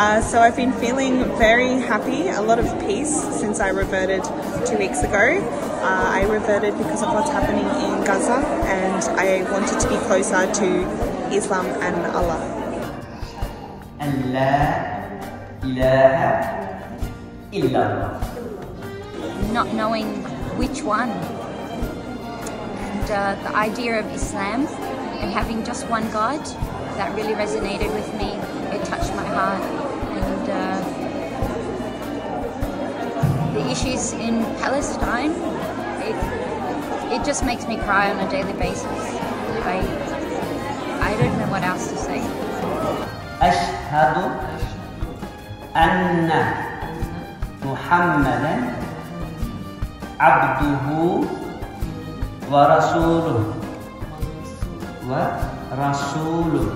Uh, so I've been feeling very happy, a lot of peace since I reverted two weeks ago. Uh, I reverted because of what's happening in Gaza and I wanted to be closer to Islam and Allah. Not knowing which one. And uh, the idea of Islam and having just one God, that really resonated with me. It touched my heart And uh, the issues in Palestine, it, it just makes me cry on a daily basis. I, I don't know what else to say. أشهد أن محمدا عبده ورسوله ورسوله